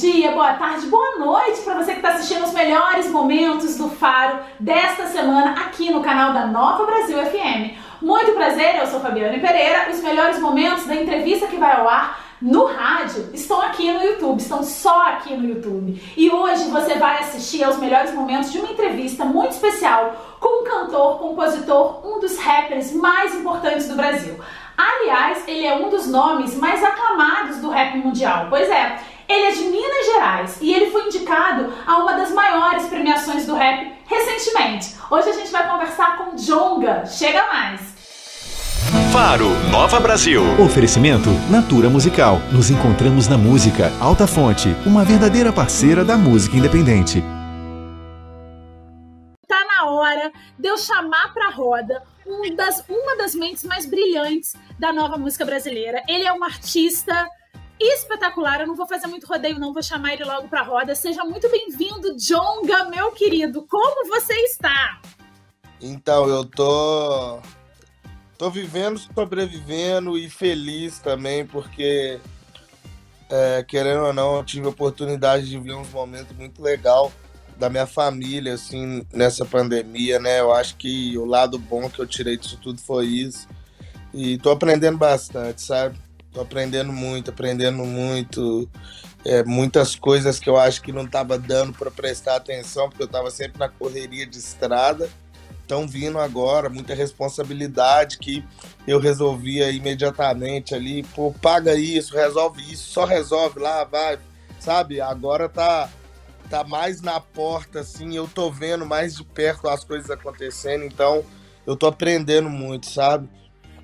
dia, boa tarde, boa noite para você que está assistindo os melhores momentos do Faro desta semana aqui no canal da Nova Brasil FM. Muito prazer, eu sou Fabiane Pereira. Os melhores momentos da entrevista que vai ao ar no rádio estão aqui no YouTube, estão só aqui no YouTube. E hoje você vai assistir aos melhores momentos de uma entrevista muito especial com um cantor, compositor, um dos rappers mais importantes do Brasil. Aliás, ele é um dos nomes mais aclamados do rap mundial. Pois é, ele é de Minas Gerais e ele foi indicado a uma das maiores premiações do rap recentemente. Hoje a gente vai conversar com Jonga. Chega mais! Faro, Nova Brasil. Oferecimento Natura Musical. Nos encontramos na música Alta Fonte, uma verdadeira parceira da música independente. Tá na hora de eu chamar pra roda um das, uma das mentes mais brilhantes da nova música brasileira. Ele é um artista espetacular. Eu não vou fazer muito rodeio, não, vou chamar ele logo pra roda. Seja muito bem-vindo, Jonga, meu querido. Como você está? Então, eu tô. tô vivendo, sobrevivendo e feliz também, porque, é, querendo ou não, eu tive a oportunidade de ver uns momentos muito legal da minha família, assim, nessa pandemia, né? Eu acho que o lado bom que eu tirei disso tudo foi isso. E tô aprendendo bastante, sabe? Tô aprendendo muito, aprendendo muito. É, muitas coisas que eu acho que não tava dando para prestar atenção, porque eu tava sempre na correria de estrada. Estão vindo agora, muita responsabilidade que eu resolvia imediatamente ali. Pô, paga isso, resolve isso, só resolve lá, vai. Sabe? Agora tá tá mais na porta, assim, eu tô vendo mais de perto as coisas acontecendo, então eu tô aprendendo muito, sabe?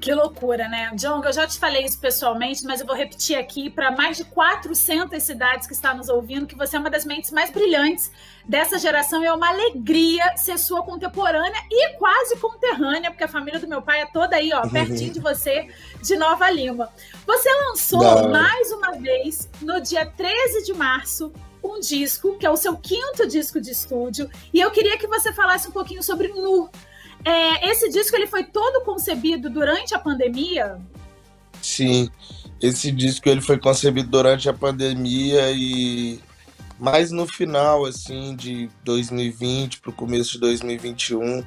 Que loucura, né? John, eu já te falei isso pessoalmente, mas eu vou repetir aqui para mais de 400 cidades que estão nos ouvindo que você é uma das mentes mais brilhantes dessa geração e é uma alegria ser sua contemporânea e quase conterrânea, porque a família do meu pai é toda aí, ó, pertinho de você, de Nova Lima. Você lançou Não. mais uma vez no dia 13 de março um disco, que é o seu quinto disco de estúdio, e eu queria que você falasse um pouquinho sobre Nu. É, esse disco ele foi todo concebido durante a pandemia? Sim, esse disco ele foi concebido durante a pandemia e mais no final assim de 2020 para o começo de 2021,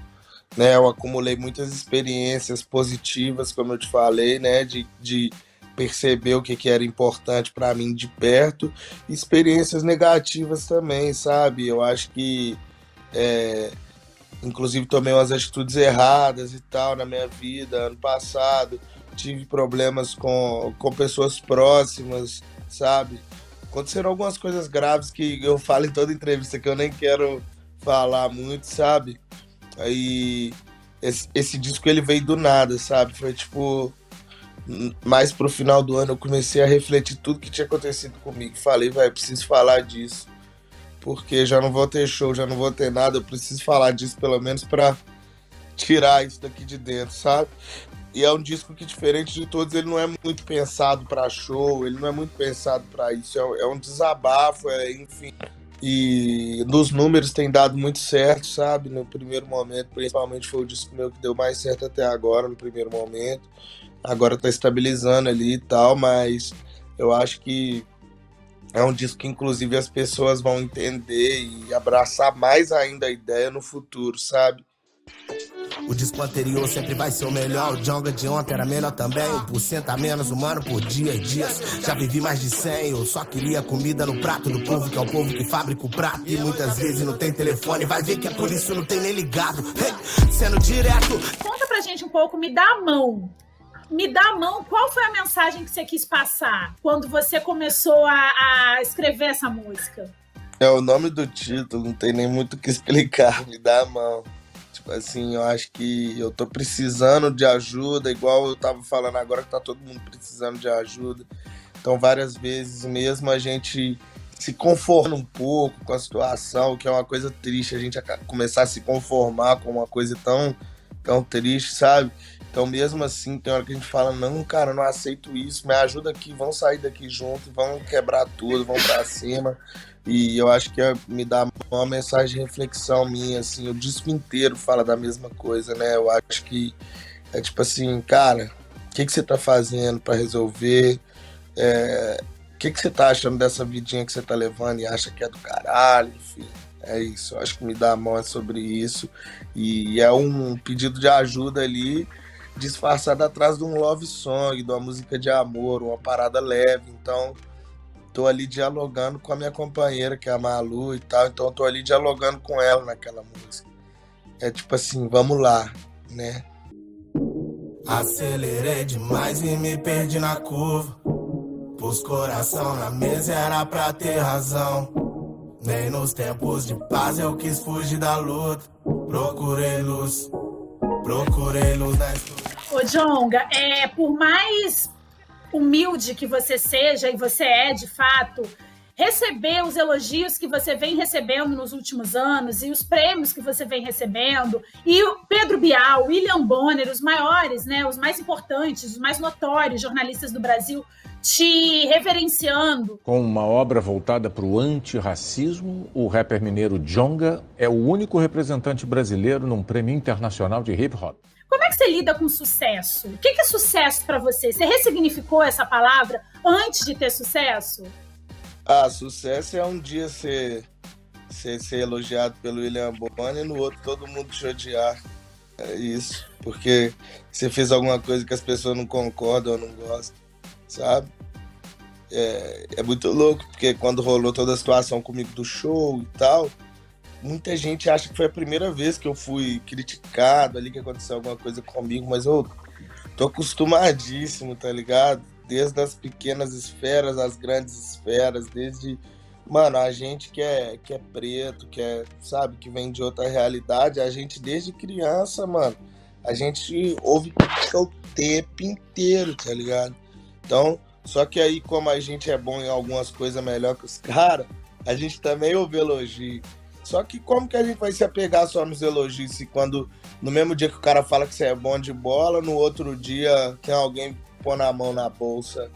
né? Eu acumulei muitas experiências positivas, como eu te falei, né? De, de perceber o que, que era importante para mim de perto, experiências negativas também, sabe? Eu acho que, é, inclusive, tomei umas atitudes erradas e tal na minha vida. Ano passado, tive problemas com, com pessoas próximas, sabe? Aconteceram algumas coisas graves que eu falo em toda entrevista que eu nem quero falar muito, sabe? Aí esse, esse disco ele veio do nada, sabe? Foi tipo mais pro final do ano eu comecei a refletir tudo que tinha acontecido comigo. Falei, vai, preciso falar disso. Porque já não vou ter show, já não vou ter nada, eu preciso falar disso pelo menos para tirar isso daqui de dentro, sabe? E é um disco que, diferente de todos, ele não é muito pensado para show, ele não é muito pensado para isso. É, é, um desabafo, é, enfim. E nos números tem dado muito certo, sabe? No primeiro momento, principalmente foi o disco meu que deu mais certo até agora, no primeiro momento agora tá estabilizando ali e tal, mas eu acho que é um disco que inclusive as pessoas vão entender e abraçar mais ainda a ideia no futuro, sabe? O disco anterior sempre vai ser o melhor. O Jonga de ontem era melhor também. Um por cento a menos humano por dia e dias. Já vivi mais de cem. Eu só queria comida no prato do povo, que é o povo que fabrica o prato. E muitas vezes não tem telefone. Vai ver que é por isso não tem nem ligado. Hey, sendo direto. Conta pra gente um pouco, me dá a mão me dá a mão, qual foi a mensagem que você quis passar quando você começou a, a escrever essa música? É o nome do título, não tem nem muito o que explicar, me dá a mão. Tipo assim, eu acho que eu tô precisando de ajuda, igual eu tava falando agora que tá todo mundo precisando de ajuda. Então, várias vezes mesmo a gente se conforma um pouco com a situação, que é uma coisa triste, a gente começar a se conformar com uma coisa tão, tão triste, sabe? Então, mesmo assim, tem hora que a gente fala: não, cara, não aceito isso, me ajuda aqui, vamos sair daqui junto, vamos quebrar tudo, vamos pra cima. E eu acho que é, me dá uma mensagem de reflexão minha, assim, o disco inteiro fala da mesma coisa, né? Eu acho que é tipo assim, cara, o que, que você tá fazendo para resolver? É, o que, que você tá achando dessa vidinha que você tá levando e acha que é do caralho, enfim. É isso, eu acho que me dá a mão sobre isso. E é um pedido de ajuda ali, disfarçado atrás de um love song, de uma música de amor, uma parada leve. Então, tô ali dialogando com a minha companheira, que é a Malu e tal. Então, tô ali dialogando com ela naquela música. É tipo assim, vamos lá, né? Acelerei demais e me perdi na curva. Pus coração na mesa, era pra ter razão. Nem nos tempos de paz eu quis fugir da luta. Procurei luz, procurei luz na Ô, Jonga, é, por mais humilde que você seja, e você é de fato, receber os elogios que você vem recebendo nos últimos anos e os prêmios que você vem recebendo, e o Pedro Bial, William Bonner, os maiores, né, os mais importantes, os mais notórios jornalistas do Brasil, te reverenciando. Com uma obra voltada para o antirracismo, o rapper mineiro Jonga é o único representante brasileiro num prêmio internacional de hip hop. Como é que você lida com sucesso? O que é sucesso para você? Você ressignificou essa palavra antes de ter sucesso? Ah, sucesso é um dia ser, ser, ser elogiado pelo William Bonner e no outro todo mundo te odiar. É isso. Porque você fez alguma coisa que as pessoas não concordam ou não gostam, sabe? É, é muito louco, porque quando rolou toda a situação comigo do show e tal, muita gente acha que foi a primeira vez que eu fui criticado ali, que aconteceu alguma coisa comigo, mas eu tô acostumadíssimo, tá ligado? desde as pequenas esferas às grandes esferas, desde mano, a gente que é, que é preto, que é, sabe, que vem de outra realidade, a gente desde criança, mano, a gente ouve o tempo inteiro, tá ligado? Então, só que aí, como a gente é bom em algumas coisas melhor que os caras, a gente também ouve elogio. Só que como que a gente vai se apegar só nos elogios se quando no mesmo dia que o cara fala que você é bom de bola, no outro dia tem alguém pôr na mão na bolsa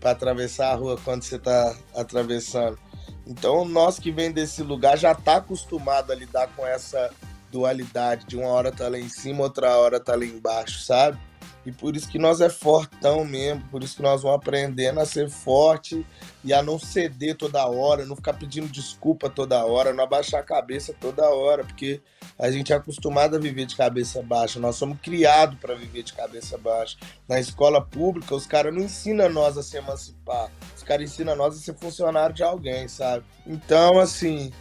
para atravessar a rua quando você está atravessando. Então, nós que vem desse lugar já tá acostumado a lidar com essa dualidade de uma hora tá lá em cima, outra hora tá lá embaixo, sabe? E por isso que nós é fortão mesmo, por isso que nós vamos aprendendo a ser forte e a não ceder toda hora, não ficar pedindo desculpa toda hora, não abaixar a cabeça toda hora, porque a gente é acostumado a viver de cabeça baixa, nós somos criados para viver de cabeça baixa. Na escola pública, os caras não ensinam nós a se emancipar, os caras ensinam nós a ser funcionário de alguém, sabe? Então, assim,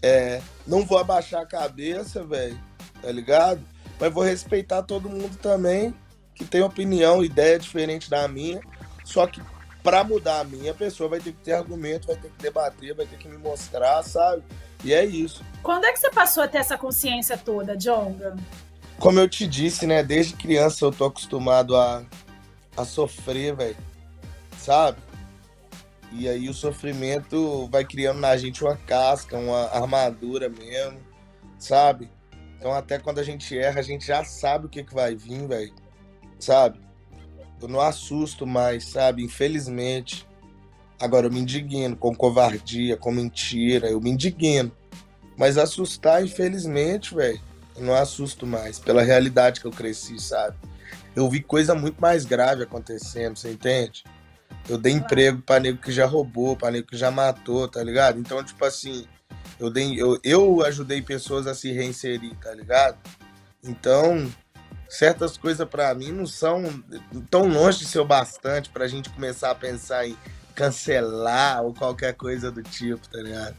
é, não vou abaixar a cabeça, velho, tá ligado? Mas vou respeitar todo mundo também que tem opinião, ideia diferente da minha, só que para mudar a minha, a pessoa vai ter que ter argumento, vai ter que debater, vai ter que me mostrar, sabe? E é isso. Quando é que você passou a ter essa consciência toda, Jonga? Como eu te disse, né? Desde criança eu tô acostumado a, a sofrer, velho. Sabe? E aí o sofrimento vai criando na gente uma casca, uma armadura mesmo, sabe? Então até quando a gente erra, a gente já sabe o que, que vai vir, velho sabe? Eu não assusto mais, sabe? Infelizmente. Agora eu me indigno com covardia, com mentira, eu me indigno. Mas assustar, infelizmente, velho, eu não assusto mais pela realidade que eu cresci, sabe? Eu vi coisa muito mais grave acontecendo, você entende? Eu dei emprego pra nego que já roubou, pra nego que já matou, tá ligado? Então, tipo assim, eu, dei, eu, eu ajudei pessoas a se reinserir, tá ligado? Então, certas coisas para mim não são tão longe de ser o bastante para a gente começar a pensar em cancelar ou qualquer coisa do tipo, tá ligado?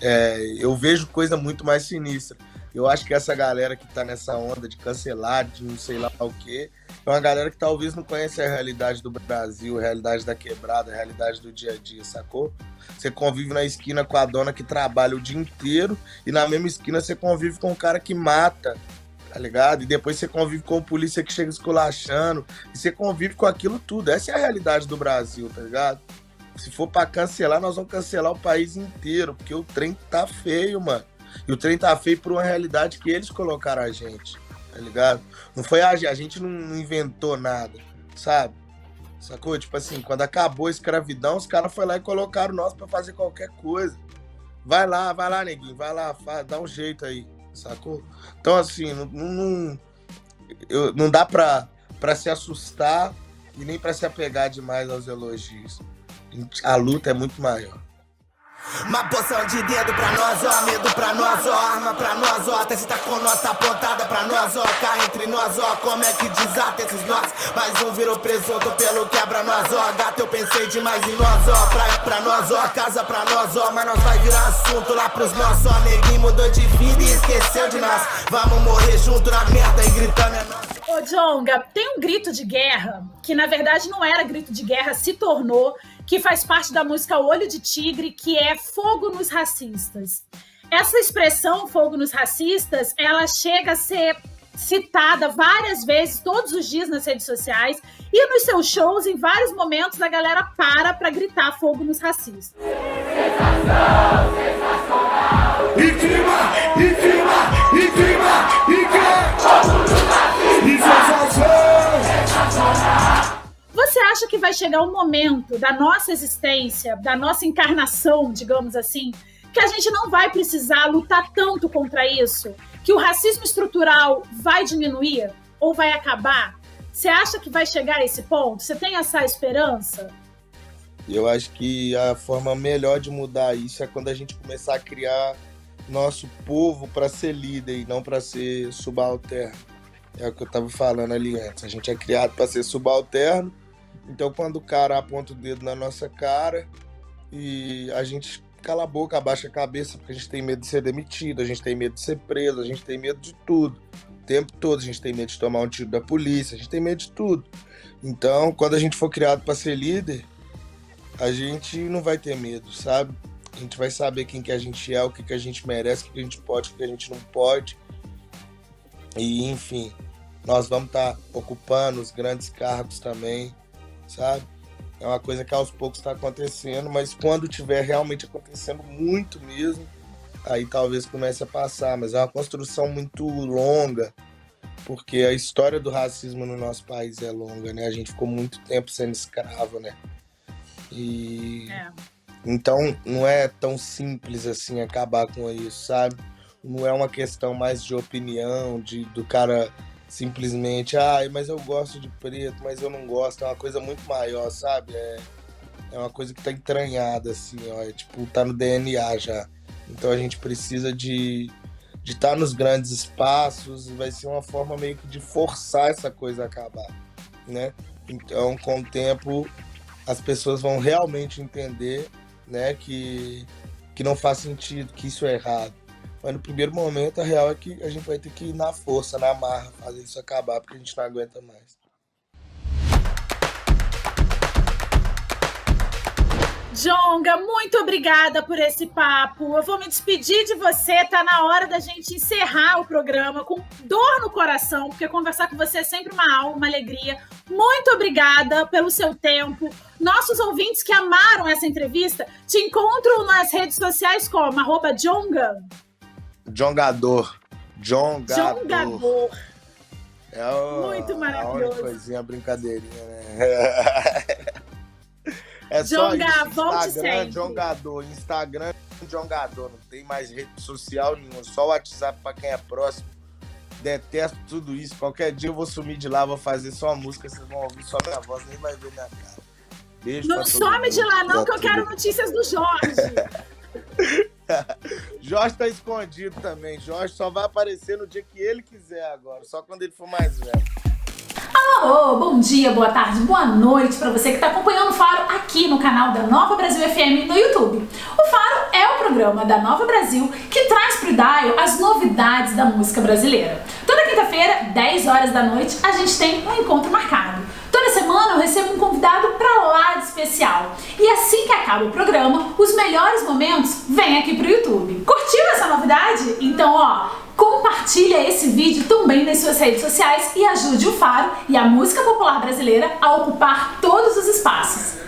É, eu vejo coisa muito mais sinistra. Eu acho que essa galera que tá nessa onda de cancelar, de não sei lá o quê, é uma galera que talvez não conhece a realidade do Brasil, a realidade da quebrada, a realidade do dia a dia, sacou? Você convive na esquina com a dona que trabalha o dia inteiro e na mesma esquina você convive com o cara que mata, tá ligado? E depois você convive com o polícia que chega esculachando, e você convive com aquilo tudo. Essa é a realidade do Brasil, tá ligado? Se for para cancelar, nós vamos cancelar o país inteiro, porque o trem tá feio, mano. E o trem tá feio por uma realidade que eles colocaram a gente, tá ligado? Não foi a, a gente não inventou nada, sabe? Sacou? Tipo assim, quando acabou a escravidão, os caras foram lá e colocaram nós para fazer qualquer coisa. Vai lá, vai lá, neguinho, vai lá, dá um jeito aí sacou? Então, assim, não, não, eu, não dá pra, pra se assustar e nem pra se apegar demais aos elogios. A luta é muito maior. Uma poção de dedo pra nós, ó, medo pra nós, ó, arma pra nós, ó, se tá com nota apontada pra nós, ó, cá entre nós, ó, como é que desata esses nós? Mais um virou presunto pelo quebra nós, ó, gato eu pensei demais em nós, ó, praia pra nós, ó, casa pra nós, ó, mas nós vai virar assunto lá pros nossos, ó, neguinho mudou de vida e esqueceu de nós, vamos morrer junto na merda e gritando é nós. Ô, Jonga, tem um grito de guerra que na verdade não era grito de guerra, se tornou que faz parte da música Olho de Tigre, que é fogo nos racistas. Essa expressão fogo nos racistas, ela chega a ser citada várias vezes, todos os dias nas redes sociais e nos seus shows, em vários momentos, a galera para para gritar fogo nos racistas. Sensação, sensacional! E clima, e! Que vai chegar um momento da nossa existência, da nossa encarnação, digamos assim, que a gente não vai precisar lutar tanto contra isso? Que o racismo estrutural vai diminuir ou vai acabar? Você acha que vai chegar a esse ponto? Você tem essa esperança? Eu acho que a forma melhor de mudar isso é quando a gente começar a criar nosso povo para ser líder e não para ser subalterno. É o que eu estava falando ali antes. A gente é criado para ser subalterno então, quando o cara aponta o dedo na nossa cara e a gente cala a boca, abaixa a cabeça, porque a gente tem medo de ser demitido, a gente tem medo de ser preso, a gente tem medo de tudo. O tempo todo a gente tem medo de tomar um tiro da polícia, a gente tem medo de tudo. Então, quando a gente for criado para ser líder, a gente não vai ter medo, sabe? A gente vai saber quem que a gente é, o que, que a gente merece, o que, a gente pode, o que a gente não pode. E, enfim, nós vamos estar tá ocupando os grandes cargos também sabe? É uma coisa que aos poucos está acontecendo, mas quando tiver realmente acontecendo muito mesmo, aí talvez comece a passar. Mas é uma construção muito longa, porque a história do racismo no nosso país é longa, né? A gente ficou muito tempo sendo escravo, né? E é. então não é tão simples assim acabar com isso, sabe? Não é uma questão mais de opinião, de do cara simplesmente, ah, mas eu gosto de preto, mas eu não gosto. É uma coisa muito maior, sabe? É, é uma coisa que tá entranhada, assim, ó. É, tipo, tá no DNA já. Então a gente precisa de de estar tá nos grandes espaços, vai ser uma forma meio que de forçar essa coisa a acabar, né? Então, com o tempo, as pessoas vão realmente entender, né, que, que não faz sentido, que isso é errado. Mas no primeiro momento, a real é que a gente vai ter que ir na força, na marra, fazer isso acabar, porque a gente não aguenta mais. Jonga, muito obrigada por esse papo. Eu vou me despedir de você. Tá na hora da gente encerrar o programa com dor no coração, porque conversar com você é sempre uma alma, uma alegria. Muito obrigada pelo seu tempo. Nossos ouvintes que amaram essa entrevista, te encontram nas redes sociais como Jonga. Jongador. Jongador. Jongador. É o, Muito maravilhoso. A coisinha, brincadeirinha, né? é só Jonga, isso. Instagram, Jongador. Instagram, Jongador. Não tem mais rede social nenhuma. Só o WhatsApp pra quem é próximo. Detesto tudo isso. Qualquer dia eu vou sumir de lá, vou fazer só música. Vocês vão ouvir só minha voz, nem vai ver minha cara. Beijo Não some de lá, não, que eu quero notícias do Jorge. Jorge tá escondido também. Jorge só vai aparecer no dia que ele quiser agora, só quando ele for mais velho. Alô, bom dia, boa tarde, boa noite para você que está acompanhando o Faro aqui no canal da Nova Brasil FM no YouTube. O Faro é o programa da Nova Brasil que traz pro Dial as novidades da música brasileira. Toda quinta-feira, 10 horas da noite, a gente tem um encontro marcado. Semana eu recebo um convidado pra lá de especial. E assim que acaba o programa, os melhores momentos vêm aqui pro YouTube. Curtiu essa novidade? Então, ó, compartilha esse vídeo também nas suas redes sociais e ajude o Faro e a música popular brasileira a ocupar todos os espaços.